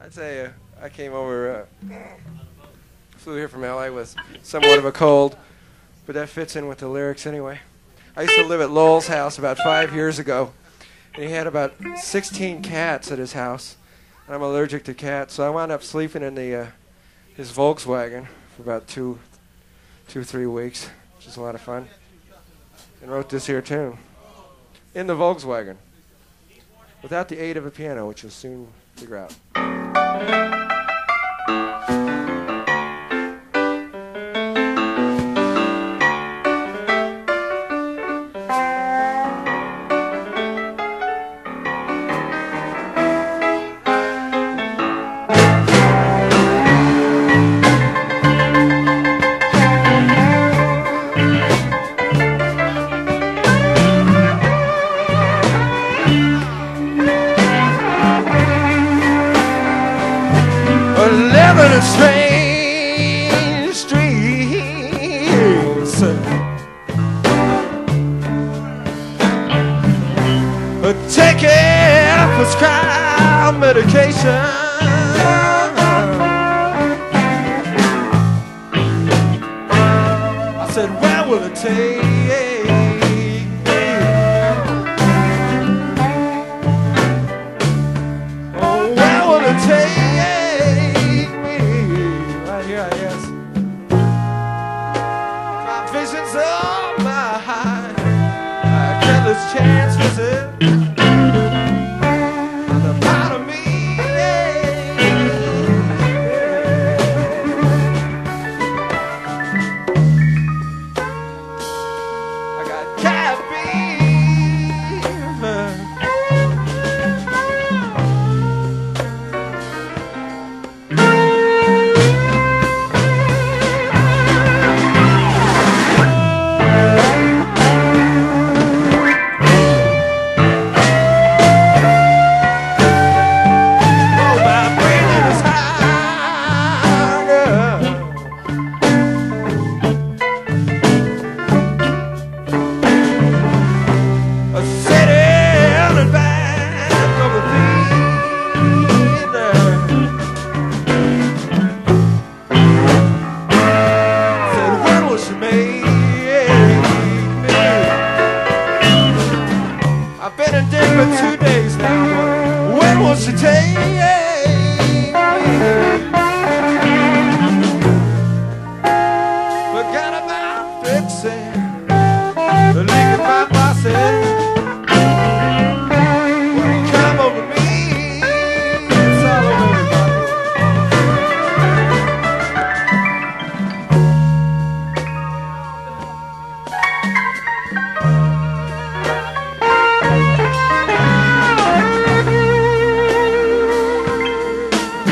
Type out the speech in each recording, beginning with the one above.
I tell you, I came over, uh, flew here from LA with somewhat of a cold, but that fits in with the lyrics anyway. I used to live at Lowell's house about five years ago, and he had about 16 cats at his house, and I'm allergic to cats, so I wound up sleeping in the uh, his Volkswagen for about two, two, three weeks, which is a lot of fun, and wrote this here tune in the Volkswagen without the aid of a piano, which you'll soon figure out. But But taking prescribed medication. I said, where will it take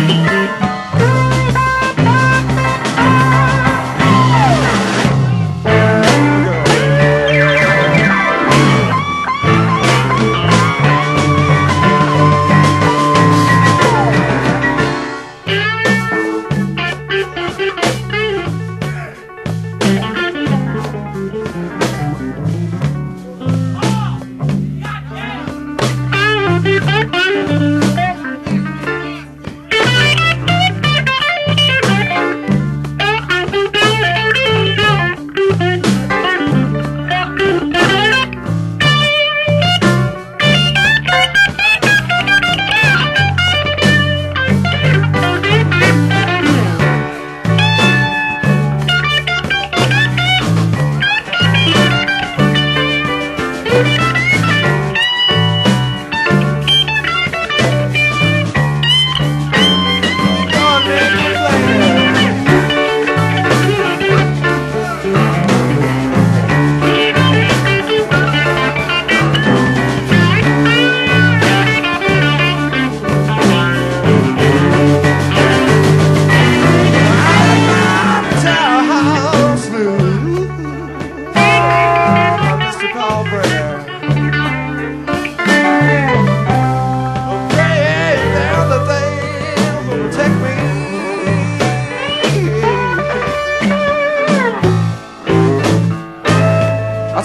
Música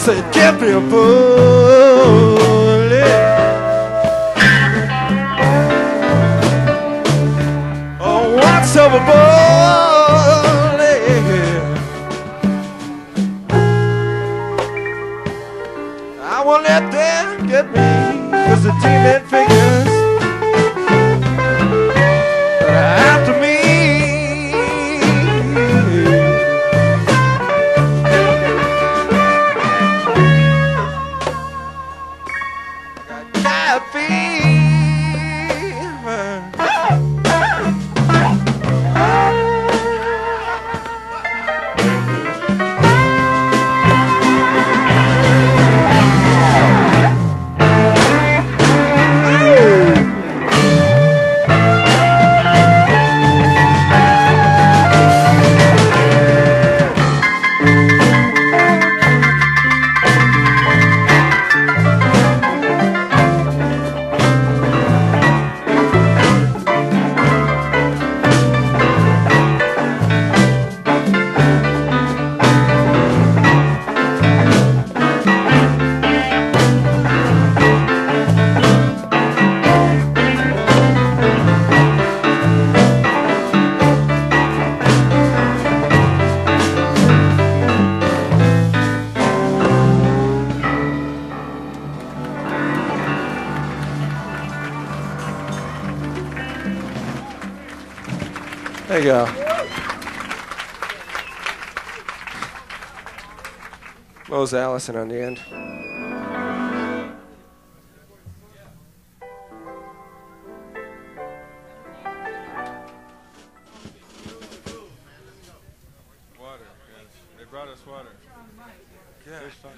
said, give me a bullet. us overboard. Yeah. I won't let them get me, cause the demon figures Got There you go. Mose Allison on the end. Water, yes. They brought us water. Yeah. Fish fucking.